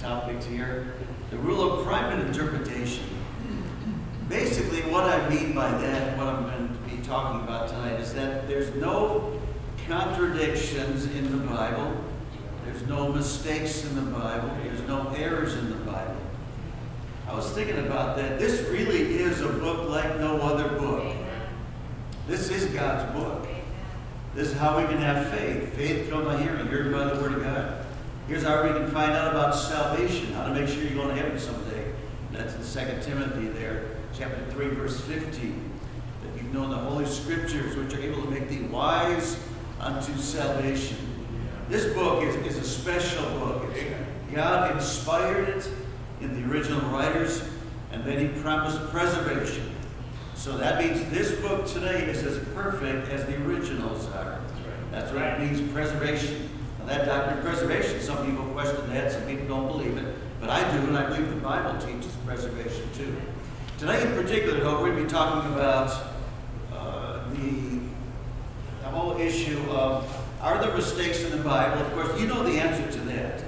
topics here. The rule of private interpretation. Basically, what I mean by that, what I'm going to be talking about tonight, is that there's no contradictions in the Bible. There's no mistakes in the Bible. There's no errors in the Bible. I was thinking about that. This really is a book like no other book. This is God's book. This is how we can have faith. Faith comes by hearing, hearing by the Word of God. Here's how we can find out about salvation, how to make sure you're going to heaven someday. That's in 2 Timothy there, chapter 3, verse 15. That you've known the Holy Scriptures, which are able to make thee wise unto salvation. This book is, is a special book. It's, God inspired it in the original writers, and then he promised preservation. So that means this book today is as perfect as the originals are. That's what it means, preservation. That doctrine of preservation, some people question that, some people don't believe it, but I do, and I believe the Bible teaches preservation too. Today in particular, though, we're going to be talking about uh, the, the whole issue of are there mistakes in the Bible? Of course, you know the answer to that.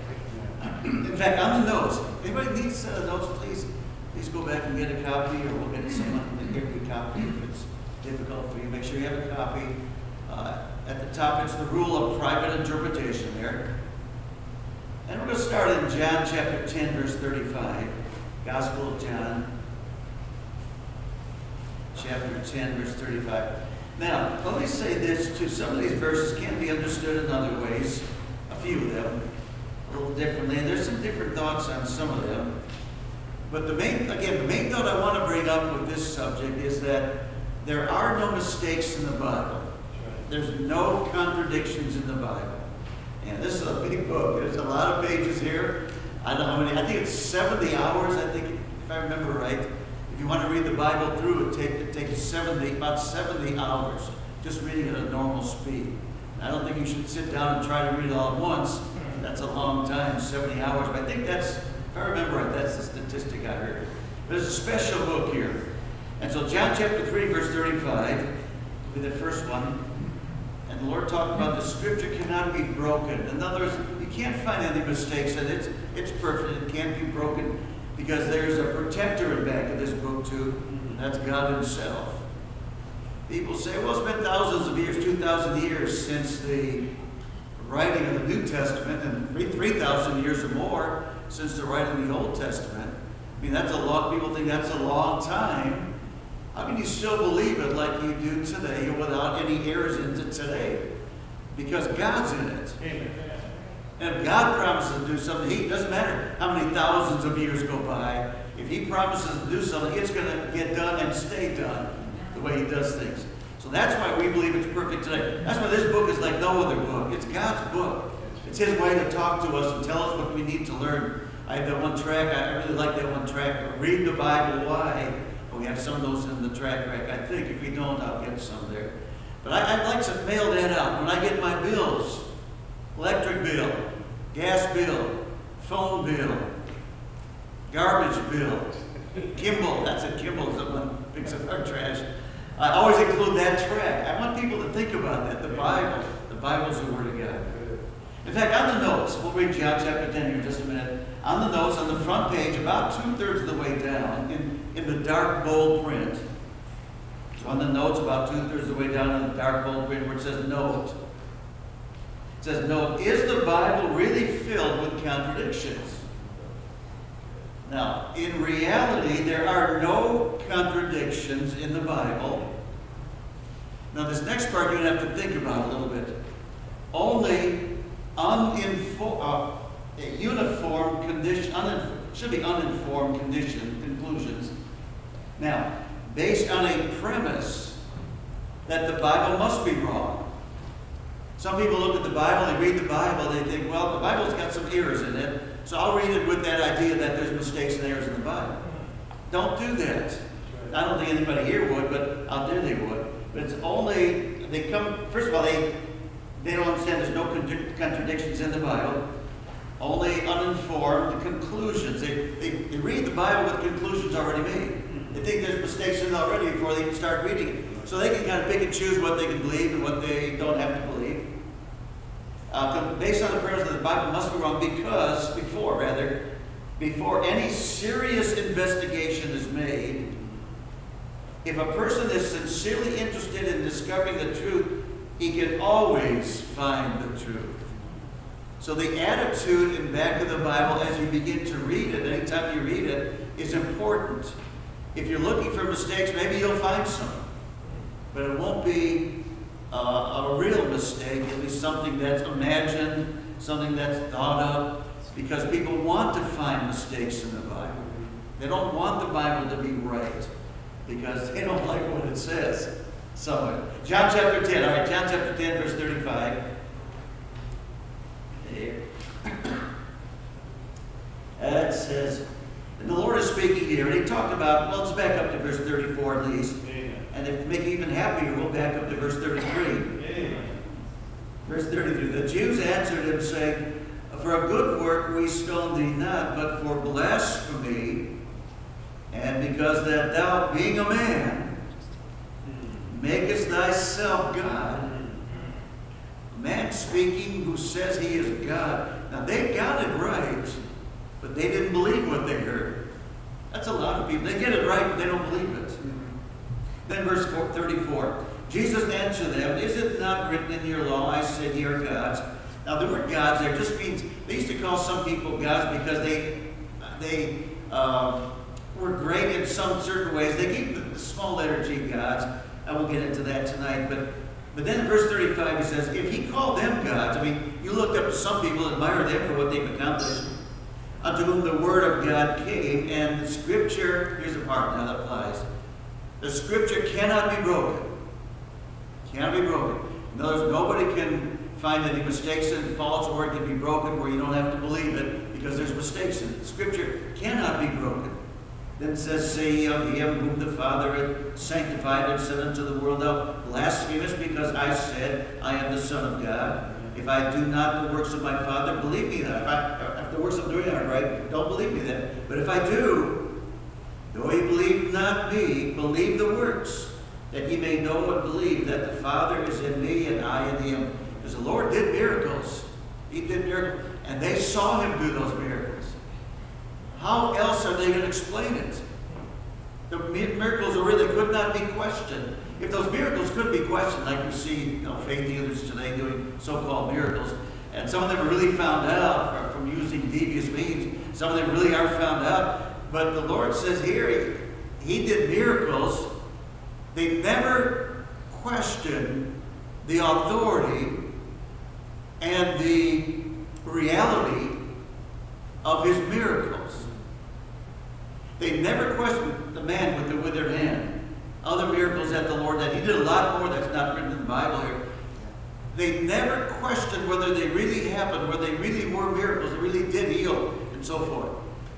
In fact, on the notes, anybody needs uh, notes, please, please go back and get a copy, or we'll get someone to give you a copy if it's difficult for you. Make sure you have a copy. Uh, at the top, it's the rule of private interpretation there. And we're going to start in John chapter 10, verse 35. Gospel of John, chapter 10, verse 35. Now, let me say this too. Some of these verses can be understood in other ways, a few of them, a little differently. And there's some different thoughts on some of them. But the main, again, the main thought I want to bring up with this subject is that there are no mistakes in the Bible. There's no contradictions in the Bible. And this is a big book. There's a lot of pages here. I don't know how many. I think it's 70 hours. I think, if I remember right. If you want to read the Bible through, it, take, it takes 70, about 70 hours just reading at a normal speed. I don't think you should sit down and try to read it all at once. That's a long time, 70 hours. But I think that's, if I remember right, that's the statistic I heard. It's a special book here. And so John chapter 3, verse 35, will be the first one. And the Lord talked about the scripture cannot be broken. In other words, you can't find any mistakes it. It's, it's perfect. It can't be broken because there's a protector in back of this book too. And that's God himself. People say, well, it's been thousands of years, 2,000 years since the writing of the New Testament and 3,000 years or more since the writing of the Old Testament. I mean, that's a lot. People think that's a long time. How can you still believe it like you do today without any errors into today? Because God's in it. Amen. And if God promises to do something, He doesn't matter how many thousands of years go by. If He promises to do something, it's going to get done and stay done the way He does things. So that's why we believe it's perfect today. That's why this book is like no other book. It's God's book. It's His way to talk to us and tell us what we need to learn. I have that one track. I really like that one track. Read the Bible. Why? We have some of those in the track rack. I think if we don't, I'll get some there. But I, would like to mail that out when I get my bills. Electric bill, gas bill, phone bill, garbage bill, Kimble. That's a Kimble. Someone picks up our trash. I always include that track. I want people to think about that. The Bible. The Bible's the Word of God. In fact, on the notes, we'll read John chapter 10 here in just a minute. On the notes, on the front page, about two-thirds of the way down, in, in the dark bold print, so on the notes, about two-thirds of the way down in the dark bold print, where it says note, it says, note, is the Bible really filled with contradictions? Now, in reality, there are no contradictions in the Bible. Now, this next part you're going to have to think about a little bit. Only uninformed, uh, uniform condition, should be uninformed condition, conclusions. Now, based on a premise that the Bible must be wrong. Some people look at the Bible, they read the Bible, they think, well, the Bible's got some errors in it, so I'll read it with that idea that there's mistakes and errors in the Bible. Don't do that. I don't think anybody here would, but out there they would. But it's only, they come, first of all, they, they don't understand there's no contradictions in the Bible. Only uninformed conclusions. They, they, they read the Bible with conclusions already made. They think there's mistakes in it already before they even start reading it. So they can kind of pick and choose what they can believe and what they don't have to believe. Uh, based on the premise that the Bible must be wrong because, before rather, before any serious investigation is made, if a person is sincerely interested in discovering the truth, he can always find the truth. So the attitude in back of the Bible as you begin to read it, anytime you read it, is important. If you're looking for mistakes, maybe you'll find some. But it won't be uh, a real mistake. It'll be something that's imagined, something that's thought of, because people want to find mistakes in the Bible. They don't want the Bible to be right because they don't like what it says somewhere. John chapter 10, all right, John chapter 10, verse 35. There. It says, and the Lord is speaking here, and he talked about, well, let's back up to verse 34 at least. And if to make you even happier, we'll back up to verse 33. Verse 33, the Jews answered him, saying, For a good work we stone thee not, but for blasphemy, and because that thou, being a man, hmm. makest thyself God. Hmm. A man speaking who says he is God. Now they got it right, but they didn't believe what they heard. That's a lot of people. They get it right, but they don't believe it. Then verse 34. Jesus answered them, Is it not written in your law, I said ye are gods? Now the word gods there just means, they used to call some people gods because they, they uh, were great in some certain ways. They gave the, small letter G gods. I won't get into that tonight, but but then in verse 35 he says, if he called them gods, I mean, you looked up to some people, admire them for what they've accomplished, unto whom the word of God came, and the scripture, here's the part now that applies. The scripture cannot be broken. Cannot be broken. In other words, nobody can find any mistakes and faults or it can be broken where you don't have to believe it because there's mistakes in it. The scripture cannot be broken. Then says, Say of him whom the Father hath sanctified and sent into the world, thou blasphemest, because I said, I am the Son of God. If I do not the works of my Father, believe me that. If, I, the works I'm doing aren't right, don't believe me then. But if I do, though ye believe not me, believe the works, that ye may know and believe that the Father is in me and I in him. Because the Lord did miracles. He did miracles. And they saw him do those miracles. How else are they going to explain it? The miracles really could not be questioned. If those miracles could be questioned, like we see you know, faith healers today doing so-called miracles, and some of them are really found out from using devious means. Some of them really are found out. But the Lord says here, He, he did miracles. They never questioned the authority and the reality of His miracles. They never questioned the man with the withered hand. Other miracles that the Lord did. He did a lot more that's not written in the Bible here. They never questioned whether they really happened, whether they really were miracles, they really did heal, and so forth.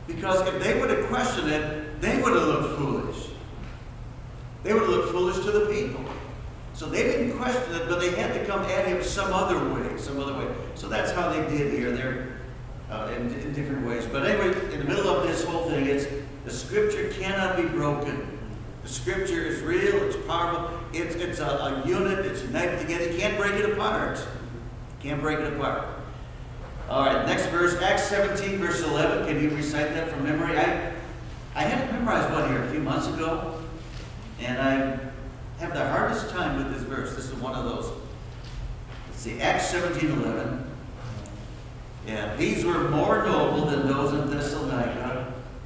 Because if they would have questioned it, they would have looked foolish. They would have looked foolish to the people. So they didn't question it, but they had to come at him some other way, some other way. So that's how they did here. They're uh, in, in different ways. But anyway, in the middle of this whole thing, it's the scripture cannot be broken. The scripture is real, it's powerful, it's, it's a, a unit, it's united together. You can't break it apart. You can't break it apart. All right, next verse, Acts 17, verse 11. Can you recite that from memory? I, I had to memorize one here a few months ago, and I have the hardest time with this verse. This is one of those. Let's see, Acts 17, 11. Yeah, these were more noble than those in Thessalonica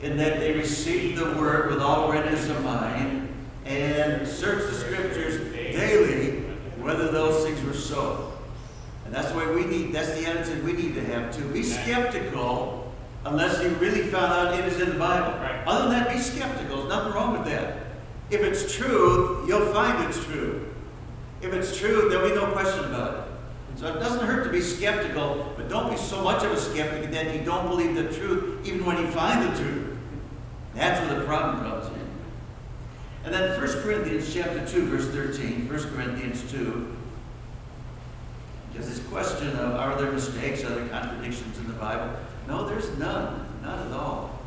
in that they received the word with all readiness of mind and searched the scriptures daily whether those things were so. And that's the way we need, that's the attitude we need to have too. Be skeptical unless you really found out it is in the Bible. Other than that, be skeptical. There's nothing wrong with that. If it's true, you'll find it's true. If it's true, there'll be no question about it. So it doesn't hurt to be skeptical, but don't be so much of a skeptic that you don't believe the truth even when you find the truth. That's where the problem comes in. And then 1 Corinthians chapter 2, verse 13, 1 Corinthians 2, because this question of are there mistakes, are there contradictions in the Bible? No, there's none. None at all.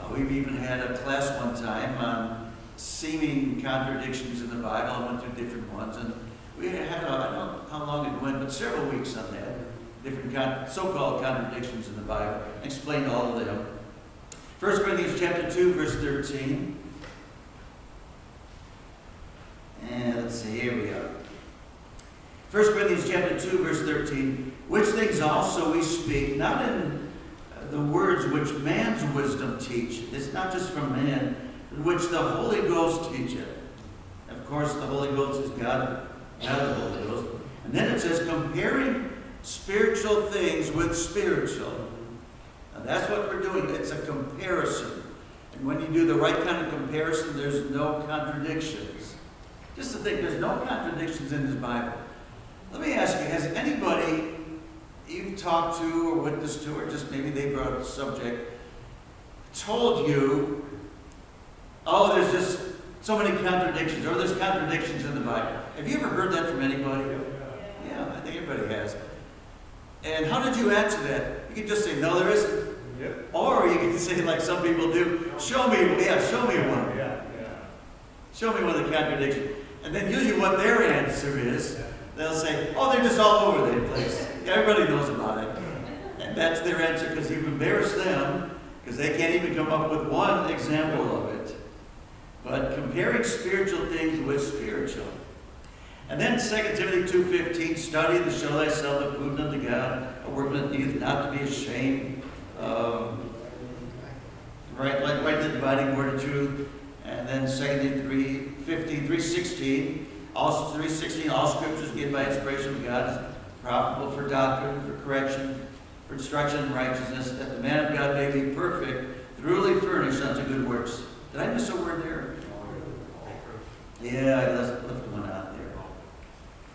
Uh, we've even had a class one time on seeming contradictions in the Bible. I went through different ones, and we had, a, I don't know how long it went, but several weeks on that. different con- so-called contradictions in the Bible. Explained all of them. 1 Corinthians chapter 2, verse 13. And let's see, here we are. 1 Corinthians chapter 2, verse 13. Which things also we speak, not in uh, the words which man's wisdom teach. It's not just from man, which the Holy Ghost teacheth. Of course, the Holy Ghost is God, God the Holy Ghost. And then it says, comparing spiritual things with spiritual. That's what we're doing. It's a comparison. And when you do the right kind of comparison, there's no contradictions. Just to think, there's no contradictions in this Bible. Let me ask you, has anybody you've talked to or witnessed to, or just maybe they brought up the subject, told you, oh, there's just so many contradictions, or there's contradictions in the Bible. Have you ever heard that from anybody? Yeah, Yeah, I think everybody has. And how did you answer that? You could just say, no, there isn't. Yep. Or you could say, like some people do, show me, yeah, show me one. Yeah, yeah. Show me one of the contradictions. And then usually what their answer is, they'll say, oh, they're just all over the place. Everybody knows about it. And that's their answer because you've embarrassed them because they can't even come up with one example of it. But comparing spiritual things with spiritual. And then 2 Timothy 2.15, study to show thyself approved unto God, a workman that needeth not to be ashamed. Um, right, like right the dividing word of truth. And then 2 Timothy 3.15, 3.16, also 3.16, all scriptures given by inspiration of God is profitable for doctrine, for correction, for instruction in righteousness, that the man of God may be perfect, thoroughly furnished unto good works. Did I miss a word there? Yeah, I left, left one out there.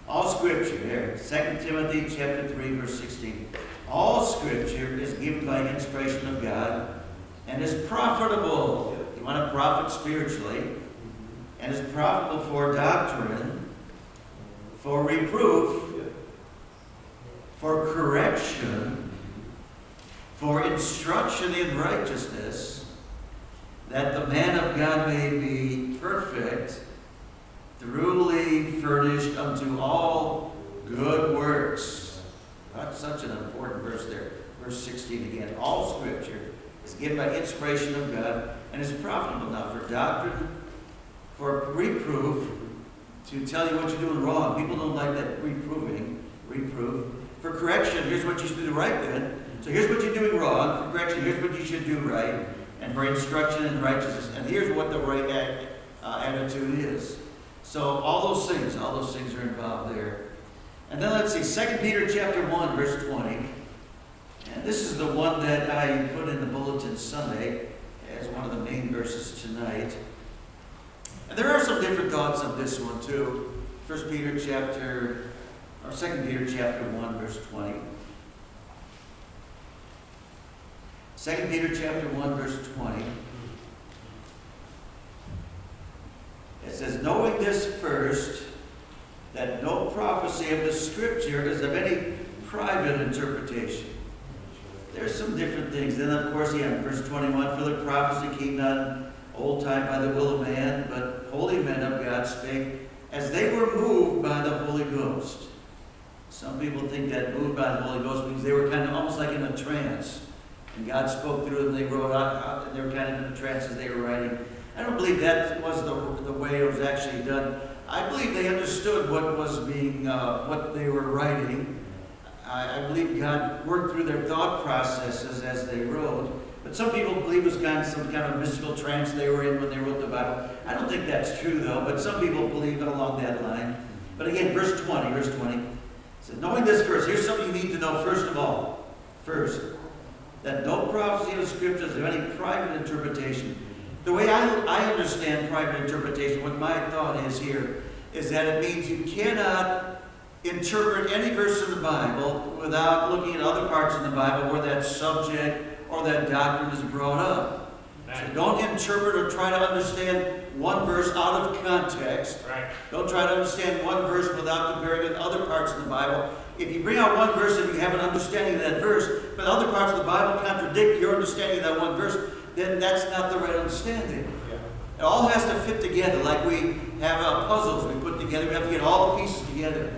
All scripture there, 2 Timothy chapter 3, verse 16. All scripture is given by inspiration of God and is profitable. You want to profit spiritually, and is profitable for doctrine, for reproof, for correction, for instruction in righteousness, that the man of God may be perfect, thoroughly furnished unto all good works. Such an important verse there. Verse 16 again. All scripture is given by inspiration of God and is profitable now for doctrine, for reproof, to tell you what you're doing wrong. People don't like that reproving, reproof. For correction, here's what you should do right then. So here's what you're doing wrong. For correction, here's what you should do right. And for instruction in righteousness. And here's what the right act, uh, attitude is. So all those things, all those things are involved there. And then let's see, 2 Peter chapter 1, verse 20. And this is the one that I put in the bulletin Sunday as one of the main verses tonight. And there are some different thoughts on this one too. 1 Peter chapter, or 2 Peter chapter 1, verse 20. 2 Peter chapter 1, verse 20. It says, knowing this first, that no prophecy of the Scripture is of any private interpretation. There's some different things. Then, of course, yeah, verse 21, for the prophecy came not old time by the will of man, but holy men of God spake as they were moved by the Holy Ghost. Some people think that moved by the Holy Ghost means they were kind of almost like in a trance. And God spoke through them, they wrote out, and they were kind of in a trance as they were writing. I don't believe that was the, the way it was actually done. I believe they understood what was being, uh, what they were writing. I, I believe God worked through their thought processes as they wrote. But some people believe it was kind of some kind of mystical trance they were in when they wrote the Bible. I don't think that's true though, but some people believe it along that line. But again, verse 20, verse 20. says, knowing this first, here's something you need to know first of all. First, that no prophecy of the scriptures of any private interpretation. The way I, I understand private interpretation, what my thought is here, is that it means you cannot interpret any verse in the Bible without looking at other parts in the Bible where that subject or that doctrine is brought up. So don't interpret or try to understand one verse out of context. Right. Don't try to understand one verse without comparing it to other parts of the Bible. If you bring out one verse and you have an understanding of that verse, but other parts of the Bible contradict your understanding of that one verse, then that's not the right understanding. Yeah. It all has to fit together, like we have uh, puzzles we put together. We have to get all the pieces together.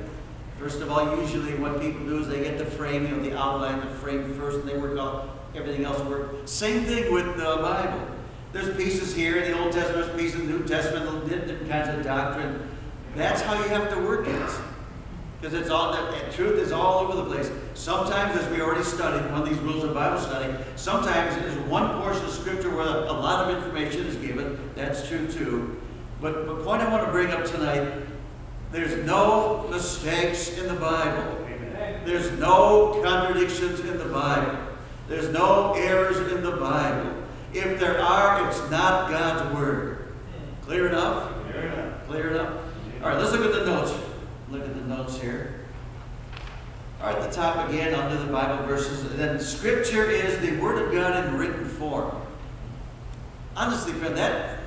First of all, usually what people do is they get the frame, you know, the outline, the frame first, and they work out everything else work. Same thing with the Bible. There's pieces here in the Old Testament, there's pieces in the New Testament, different kinds of doctrine. That's how you have to work it. Because it's all the truth is all over the place. Sometimes, as we already studied, one of these rules of Bible study, sometimes it is one portion of Scripture where a lot of information is given. That's true too. But the point I want to bring up tonight, there's no mistakes in the Bible. There's no contradictions in the Bible. There's no errors in the Bible. If there are, it's not God's Word. Clear enough? Clear enough. Clear enough? All right, let's look at the notes. Notes here. All right, the top again, under the Bible verses. Then Scripture is the Word of God in written form. Honestly, friend, that,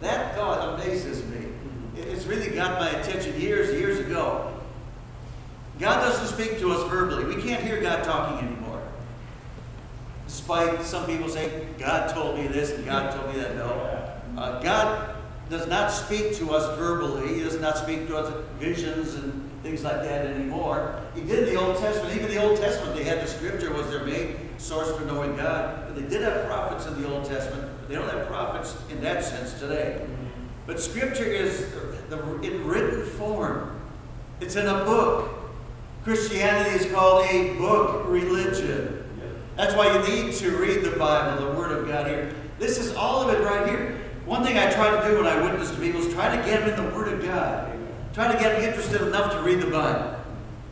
that thought amazes me. It's really got my attention years, years ago. God doesn't speak to us verbally. We can't hear God talking anymore. Despite some people say, God told me this and God told me that. No. Uh, God does not speak to us verbally. He does not speak to us visions and things like that anymore. He did the Old Testament. Even the Old Testament, they had the Scripture was their main source for knowing God. But they did have prophets in the Old Testament. They don't have prophets in that sense today. But Scripture is the, the, in written form. It's in a book. Christianity is called a book religion. That's why you need to read the Bible, the Word of God here. This is all of it right here. One thing I try to do when I witness to people is try to get them in the Word of God. Try to get them interested enough to read the Bible.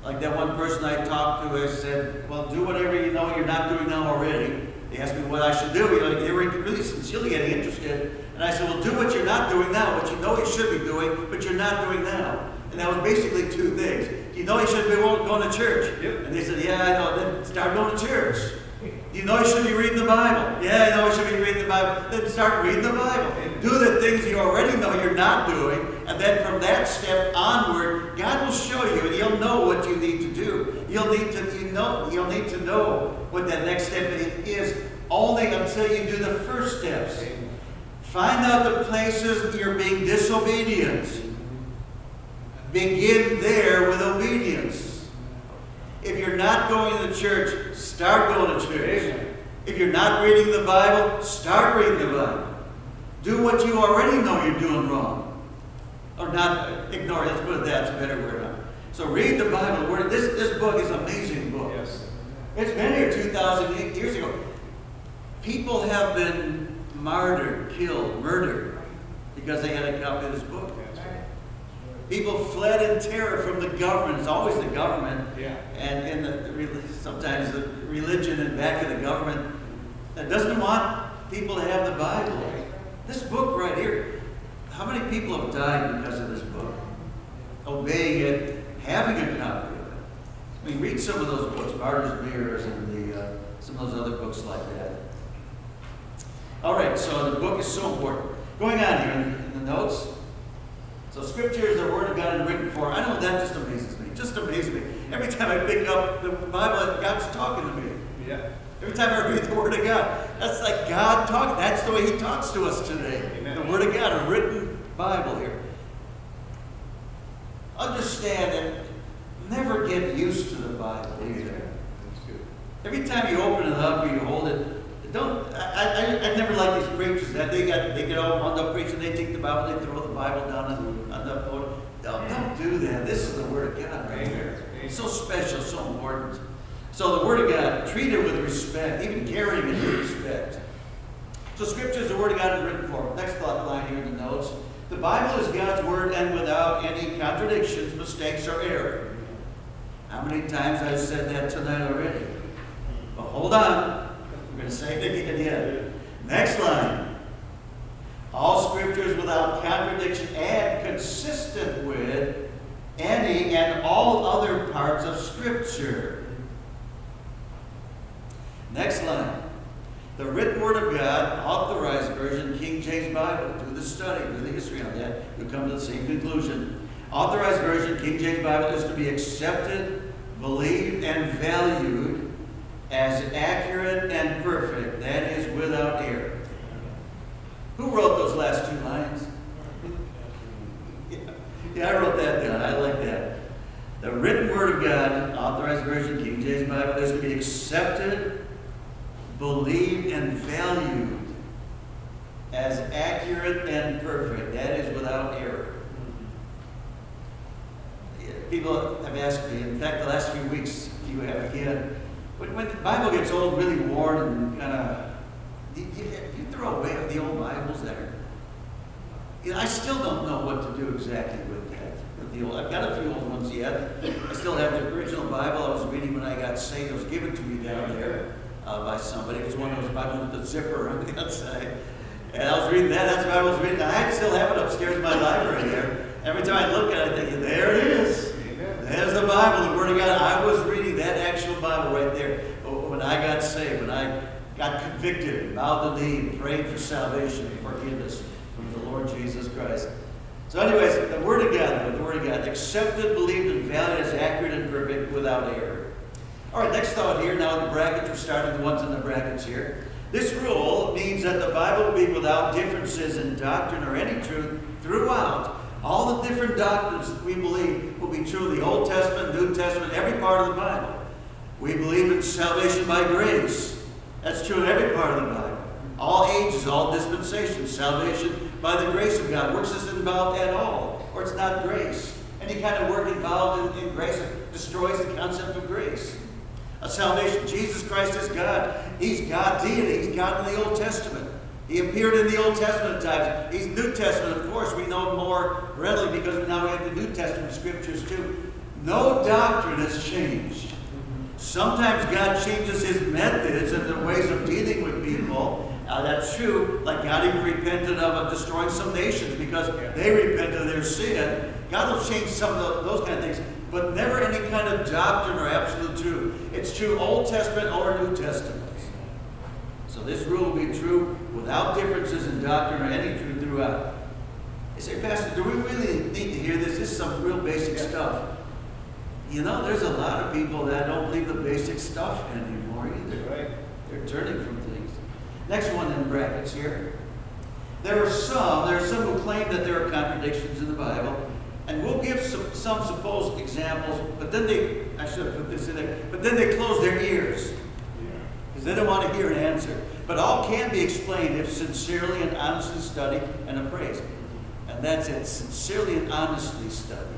Like that one person I talked to, I said, well, do whatever you know you're not doing now already. They asked me what I should do. You know, they were really sincerely getting interested. And I said, well, do what you're not doing now, what you know you should be doing, but you're not doing now. And that was basically two things. You know you should be going to church. Yep. And they said, yeah, I know. Then start going to church. You know you should be reading the Bible. Yeah, I know you should be reading the Bible. Then start reading the Bible. Do the things you already know you're not doing. And then from that step onward, God will show you and you'll know what you need to do. You'll need to you know you'll need to know what that next step is only until you do the first steps. Find out the places you're being disobedient. Begin there with obedience. If you're not going to church, start going to church. If you're not reading the Bible, start reading the Bible. Do what you already know you're doing wrong. Or not uh, ignore, let's put it that's a better word. So read the Bible. Word. This, this book is an amazing book. Yes. It's been here 2,000 years ago. People have been martyred, killed, murdered because they had a copy of this book. People fled in terror from the government. It's always the government. Yeah. And, and the, sometimes the religion in back of the government that doesn't want people to have the Bible. This book right here, how many people have died because of this book? Obeying it, having a copy of it. I mean, read some of those books, Martyr's Mirrors and the, uh, some of those other books like that. All right, so the book is so important. Going on here in, in the notes. So Scripture is the Word of God written form. I know that just amazes me. Just amazes me. Every time I pick up the Bible, God's talking to me. Yeah. Every time I read the Word of God, that's like God talking. That's the way He talks to us today. Amen. The Word of God, a written Bible here. Understand and never get used to the Bible either. That's good. Every time you open it up or you hold it, don't. I, I, I never like these preachers that they got they get all wound up preaching. They take the Bible, they throw the Bible down on, on the podium. Don't, don't do that. This is the Word of God right here. It's so special, so important. So the Word of God, treat it with respect, even carrying it with respect. So Scripture is the Word of God in written form. Next thought line here in the notes. The Bible is God's Word and without any contradictions, mistakes, or error. How many times I've said that tonight already? But hold on. We're going to say it again. Next line. All scriptures without contradiction and consistent with any and all other parts of Scripture. Next line. The written Word of God, authorized version, King James Bible. Do the study, do the history on that. You'll come to the same conclusion. Authorized version, King James Bible, is to be accepted, believed, and valued as accurate and perfect. That is without error. Who wrote those last two lines? Yeah, I wrote that down. I like that. The written Word of God, authorized Version, King James Bible, is to be accepted, believed, and valued as accurate and perfect. That is without error. Mm-hmm. People have asked me, in fact, the last few weeks, you have again, when, when the Bible gets old, really worn, and kind of, you, you, you throw away the old Bibles there. You know, I still don't know what to do exactly with that. With the old, I've got a few old ones yet. I still have the original Bible I was reading when I got saved. It was given to me down there uh, by somebody. Was one of those Bibles with the zipper on the outside. And I was reading that. That's what I was reading. I still have it upstairs in my library there. Every time I look at it, I think, there it is. There's the Bible, the Word of God. I was reading that actual Bible right there when I got saved, when I got convicted, bowed the knee, prayed for salvation and forgiveness from the Lord Jesus Christ. So, anyways, the Word of God, the Word of God, accepted, believed, and valued as accurate and perfect without error. All right, next thought here. Now, the brackets, we're starting the ones in the brackets here. This rule means that the Bible will be without differences in doctrine or any truth throughout. All the different doctrines that we believe will be true the Old Testament, New Testament, every part of the Bible. We believe in salvation by grace. That's true in every part of the Bible. All ages, all dispensations, salvation by the grace of God. Works isn't involved at all, or it's not grace. Any kind of work involved in, in grace destroys the concept of grace. A salvation, Jesus Christ is God. He's God deity. He's God in the Old Testament. He appeared in the Old Testament times. He's New Testament, of course. We know more readily because now we have the New Testament scriptures too. No doctrine has changed. Sometimes God changes his methods and the ways of dealing with people. That's true. Like God even repented of destroying some nations because they repented of their sin. God will change some of those kind of things, but never any kind of doctrine or absolute truth. It's true Old Testament or New Testament. So this rule will be true without differences in doctrine or any truth throughout. You say, Pastor, do we really need to hear this? This is some real basic stuff. You know, there's a lot of people that don't believe the basic stuff anymore either. Right. They're turning from things. Next one in brackets here. There are some, there are some who claim that there are contradictions in the Bible, and we'll give some, some supposed examples, but then they, I should have put this in there, but then they close their ears. Because they don't want to hear an answer. But all can be explained if sincerely and honestly studied and appraised. And that's it, sincerely and honestly studied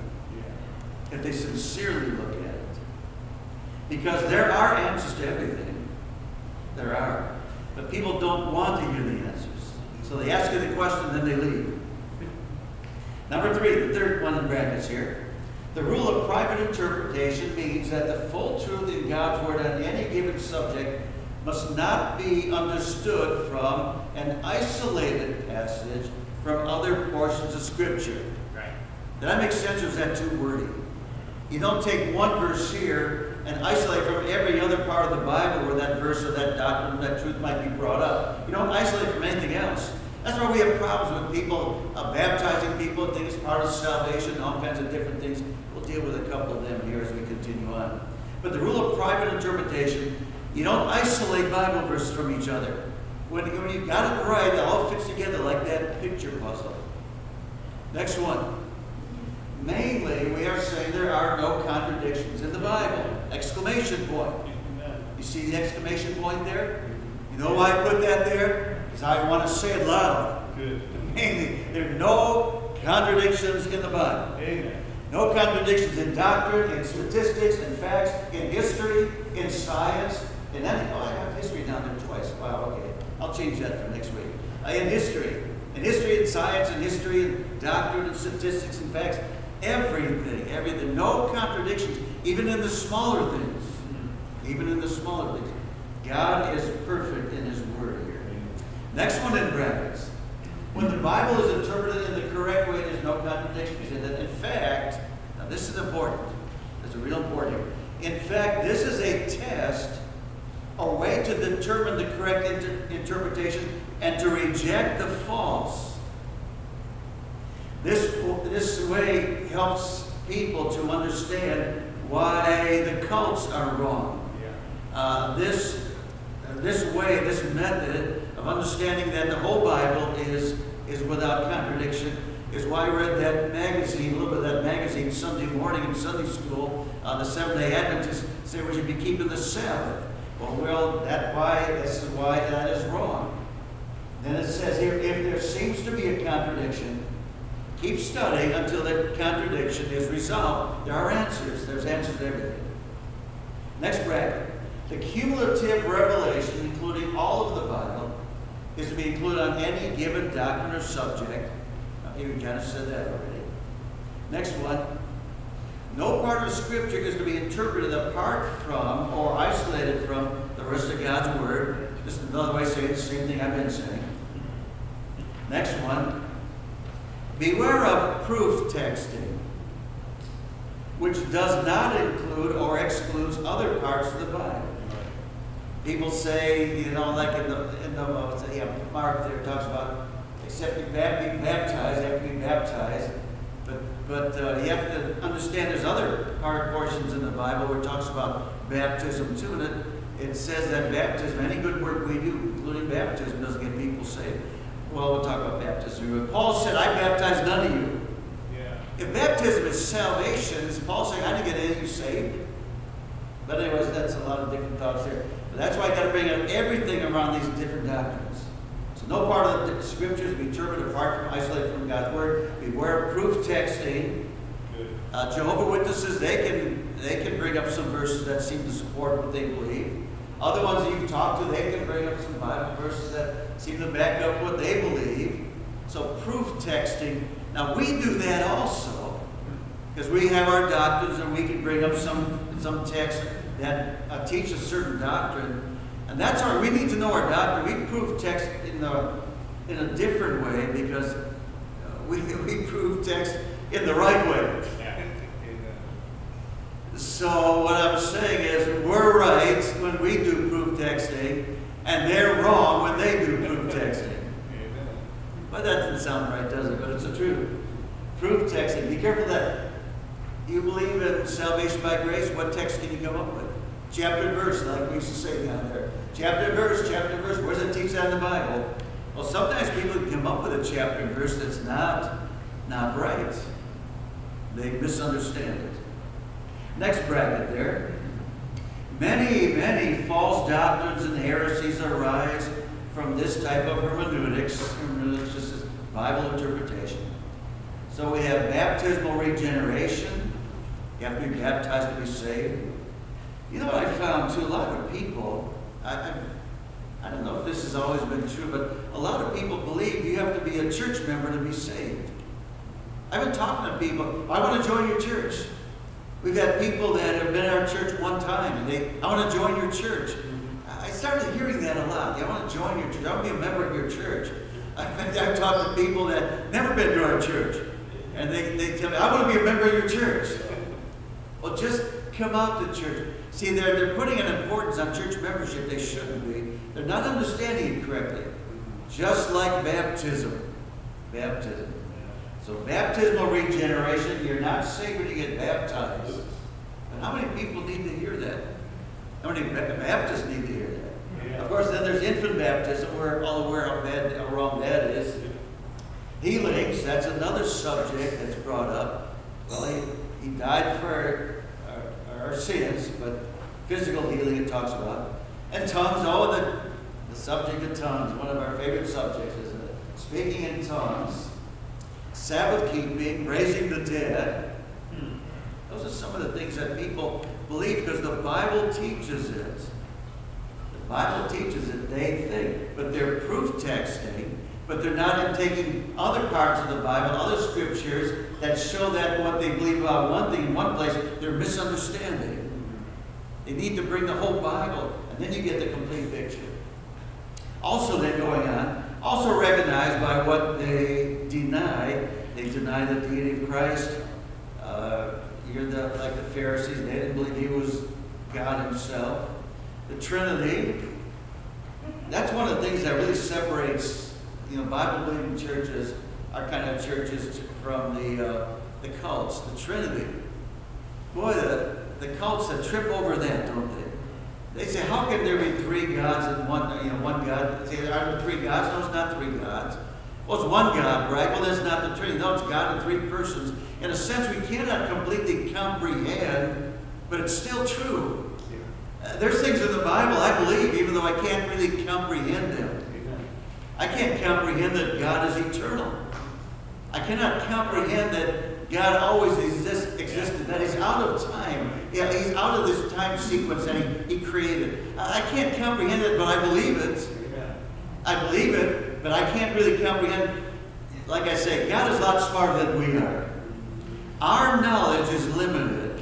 if they sincerely look at it. Because there are answers to everything. There are. But people don't want to hear the answers. So they ask you the question, then they leave. Number three, the third one in brackets here. The rule of private interpretation means that the full truth in God's Word on any given subject must not be understood from an isolated passage from other portions of Scripture. Right. Did that make sense or is that too wordy? You don't take one verse here and isolate from every other part of the Bible where that verse or that doctrine, that truth might be brought up. You don't isolate from anything else. That's why we have problems with people uh, baptizing people and think it's part of salvation, all kinds of different things. We'll deal with a couple of them here as we continue on. But the rule of private interpretation, you don't isolate Bible verses from each other. When, when you got it right, it all fits together like that picture puzzle. Next one. Mainly, we are saying there are no contradictions in the Bible. Exclamation point. You see the exclamation point there? You know why I put that there? Because I want to say it loud. Good. Mainly, there are no contradictions in the Bible. Amen. No contradictions in doctrine, in statistics, in facts, in history, in science, in any. Oh, I have history down there twice. Wow, okay. I'll change that for next week. Uh, in history. In history and science and history and doctrine and statistics and facts. Everything, everything. No contradictions, even in the smaller things. Even in the smaller things. God is perfect in His. Next one in brackets. When the Bible is interpreted in the correct way, there's no contradictions in it. In fact, now this is important. This is real important here. In fact, this is a test, a way to determine the correct inter interpretation and to reject the false. This, this way helps people to understand why the cults are wrong. Uh, this, this way, this method understanding that the whole Bible is, is without contradiction is why I read that magazine, a little bit of that magazine Sunday morning in Sunday school, uh, the Seventh day Adventist say we should be keeping the Sabbath. Well, well, that's why, this is why that is wrong. Then it says here, if there seems to be a contradiction, keep studying until that contradiction is resolved. There are answers. There's answers to everything. Next bracket. The cumulative revelation, including all of the Bible, is to be included on any given doctrine or subject. Here, kind of said that already. Next one. No part of Scripture is to be interpreted apart from or isolated from the rest of God's Word. This is another way of saying the same thing I've been saying. Next one. Beware of proof texting, which does not include or excludes other parts of the Bible. People say, you know, like in the, in the uh, yeah, Mark there talks about, except you being baptized, you have to be baptized. But, but uh, you have to understand there's other part portions in the Bible where it talks about baptism too. And it, it says that baptism, any good work we do, including baptism, doesn't get people saved. Well, we'll talk about baptism. But Paul said, I baptize none of you. Yeah. If baptism is salvation, is Paul saying, I didn't get any of you saved? But anyways, that's a lot of different thoughts there. But that's why I've got to bring up everything around these different doctrines. So no part of the scriptures be interpreted apart from, isolated from God's word. Beware of proof texting. Uh, Jehovah Witnesses, they can they can bring up some verses that seem to support what they believe. Other ones that you've talked to, they can bring up some Bible verses that seem to back up what they believe. So proof texting. Now we do that also because we have our doctrines and we can bring up some some text that uh, teach a certain doctrine. And that's our, we need to know our doctrine. We prove text in, the, in a different way because uh, we, we prove text in the right way. So what I'm saying is we're right when we do proof texting, and they're wrong when they do proof texting. But that doesn't sound right, does it? But it's the truth. Proof texting. Be careful that you believe in salvation by grace. What text can you come up with? Chapter and verse, like we used to say down there. Chapter and verse, chapter and verse. Where does it teach that in the Bible? Well, sometimes people come up with a chapter and verse that's not, not right. They misunderstand it. Next bracket there. Many, many false doctrines and heresies arise from this type of hermeneutics. Hermeneutics is Bible interpretation. So we have baptismal regeneration. You have to be baptized to be saved. You know what I found too? A lot of people, I, I, I don't know if this has always been true, but a lot of people believe you have to be a church member to be saved. I've been talking to people, I want to join your church. We've had people that have been in our church one time and they, I want to join your church. I started hearing that a lot. I want to join your church. I want to be a member of your church. I've, I've talked to people that never been to our church. And they, they tell me, I want to be a member of your church. Well, just come out to church. See, they're, they're putting an importance on church membership they shouldn't be. They're not understanding it correctly. Just like baptism. Baptism. So baptismal regeneration, you're not saved when you get baptized. But how many people need to hear that? How many Baptists need to hear that? Yeah. Of course, then there's infant baptism. We're all aware how bad, how wrong that is. Healings, that's another subject that's brought up. Well, he, he died for our, sins, but physical healing it talks about. And tongues, oh, the, the subject of tongues, one of our favorite subjects, isn't it? Speaking in tongues, Sabbath keeping, raising the dead. Hmm. Those are some of the things that people believe because the Bible teaches it. The Bible teaches it, they think, but they're proof texting, but they're not taking other parts of the Bible, other scriptures that show that what they believe about one thing in one place, they're misunderstanding. They need to bring the whole Bible, and then you get the complete picture. Also, then going on, also recognized by what they deny. They deny the deity of Christ. Uh, you're the, like the Pharisees, they didn't believe he was God himself. The Trinity, that's one of the things that really separates, you know, Bible-believing churches, are kind of churches, from the, uh, the cults, the Trinity. Boy, the, the cults that trip over that, don't they? They say, how can there be three gods and one, you know, one God? They say, are there three gods? No, it's not three gods. Well, it's one God, right? Well, that's not the Trinity. No, it's God in three persons. In a sense, we cannot completely comprehend, but it's still true. there's things in the Bible I believe, even though I can't really comprehend them. I can't comprehend that God is eternal. I cannot comprehend that God always exist, existed, that He's out of time. Yeah, He's out of this time sequence that He, he created. I, I can't comprehend it, but I believe it. I believe it, but I can't really comprehend. Like I say, God is a lot smarter than we are. Our knowledge is limited.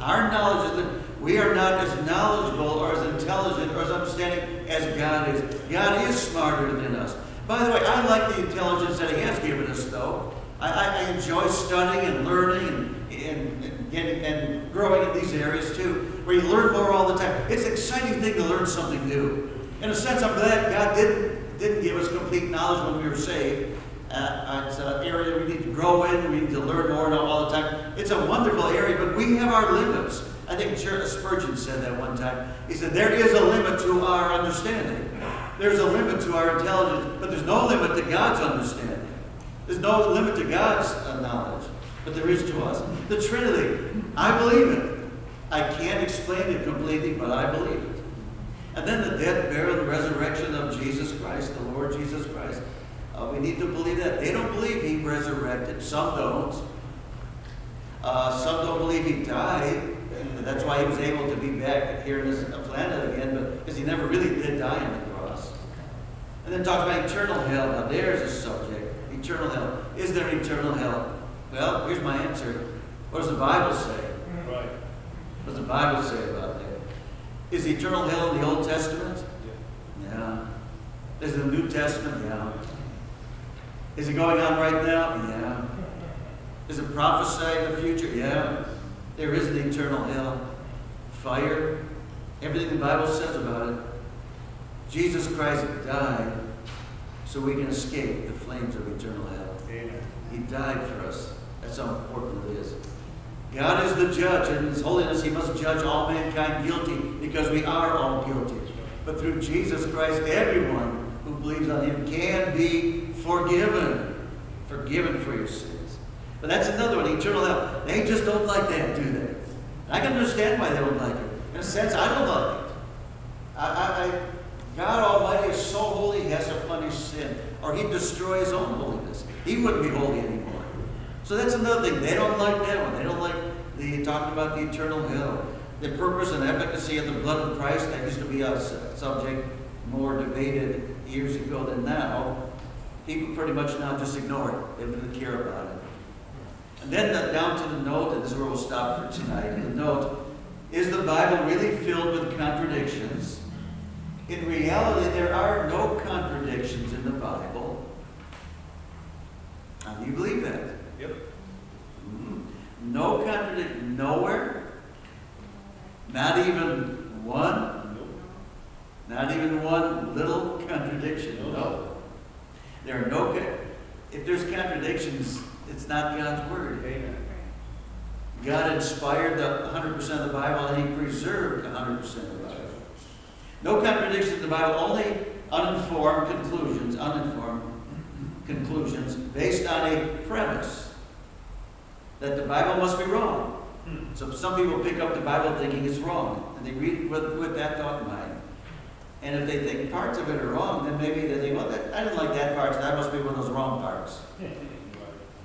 Our knowledge is limited. We are not as knowledgeable or as intelligent or as understanding as God is. God is smarter than us. By the way, I like the intelligence that He has given us, though. I, I, enjoy studying and learning and, and, and, getting, and growing in these areas too, where you learn more all the time. It's an exciting thing to learn something new. In a sense, I'm glad God didn't, didn't give us complete knowledge when we were saved. Uh, it's an area we need to grow in, we need to learn more all the time. It's a wonderful area, but we have our limits. I think Spurgeon said that one time. He said, There is a limit to our understanding. There's a limit to our intelligence, but there's no limit to God's understanding. There's no limit to God's uh, knowledge, but there is to us. The Trinity, I believe it. I can't explain it completely, but I believe it. And then the death, burial, and resurrection of Jesus Christ, the Lord Jesus Christ. Uh, we need to believe that. They don't believe he resurrected. Some don't. Uh, some don't believe he died. And that's why he was able to be back here in this planet again, but because he never really did die on the cross. And then talks about eternal hell. Now there's a subject. Eternal hell. Is there eternal hell? Well, here's my answer. What does the Bible say? Right. What does the Bible say about that? Is eternal hell in the Old Testament? Yeah. yeah. Is it the New Testament? Yeah. Is it going on right now? Yeah. Is it prophesying the future? Yeah. There is an eternal hell. Fire. Everything the Bible says about it. Jesus Christ died so we can escape the flames of eternal hell. Amen. He died for us. That's how important it is. God is the judge, and in His holiness, He must judge all mankind guilty because we are all guilty. But through Jesus Christ, everyone who believes on Him can be forgiven. Forgiven for your sins. But that's another one, eternal hell. They just don't like that, do they? I can understand why they don't like it. In a sense, I don't like it. I, I, I, God Almighty is so holy, He has to punish sin, or He'd destroy His own holiness. He wouldn't be holy anymore. So that's another thing. They don't like that one. They don't like the talking about the eternal hell. The purpose and efficacy of the blood of Christ, that used to be a subject more debated years ago than now. People pretty much now just ignore it. They don't care about it. And then the, down to the note, and this is where we'll stop for tonight. The note, is the Bible really filled with contradictions? In reality, there are no contradictions in the Bible. How do you believe that? Yep. Mm. No contradiction, nowhere. Not even one. Nope. Not even one little contradiction. No. No. There are no. If there's contradictions, it's not God's word. Amen. God inspired the 100% of the Bible, and He preserved 100% of the Bible. No contradictions in the Bible, only uninformed conclusions, uninformed conclusions based on a premise that the Bible must be wrong. Hmm. So some people pick up the Bible thinking it's wrong, and they read it with, with that thought in mind. And if they think parts of it are wrong, then maybe they think, well, that, I didn't like that part, so that must be one of those wrong parts.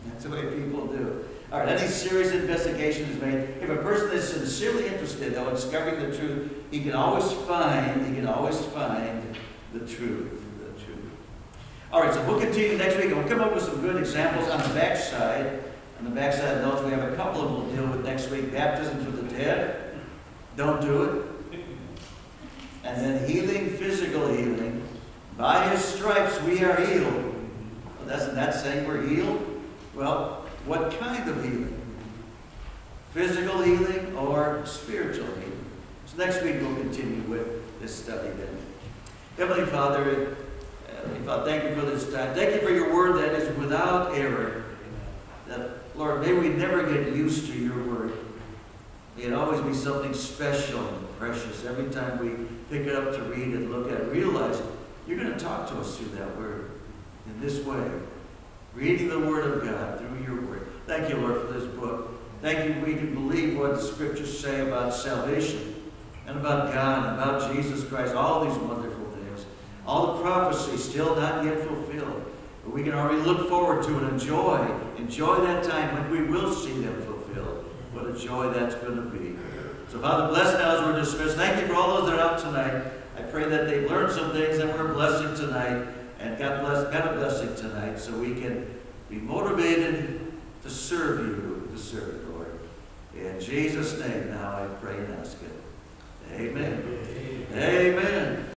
That's the way people do. All right, any serious investigation is made. If a person is sincerely interested, though, in discovering the truth, he can always find, he can always find the truth. The truth. All right, so we'll continue next week, we'll come up with some good examples on the backside. On the backside of the notes, we have a couple of them we'll deal with next week. Baptism for the dead. Don't do it. And then healing, physical healing. By his stripes we are healed. Well, doesn't that say we're healed? Well, what kind of healing? Physical healing or spiritual healing? So next week we'll continue with this study then. Heavenly Father, Heavenly Father, thank you for this time. Thank you for your word that is without error. That, Lord, may we never get used to your word. May it always be something special and precious. Every time we pick it up to read and look at realize you're going to talk to us through that word in this way. Reading the word of God through your word. Thank you, Lord, for this book. Thank you we can believe what the scriptures say about salvation. and about God, and about Jesus Christ, all these wonderful things. All the prophecies still not yet fulfilled. But we can already look forward to and enjoy, enjoy that time when we will see them fulfilled. What a joy that's going to be. So Father, bless now as we're dismissed. Thank you for all those that are out tonight. I pray that they've learned some things that were a blessing tonight. And God bless, got a blessing tonight so we can be motivated to serve you, to serve the Lord. In Jesus' name now I pray and ask it. Amen. Amen.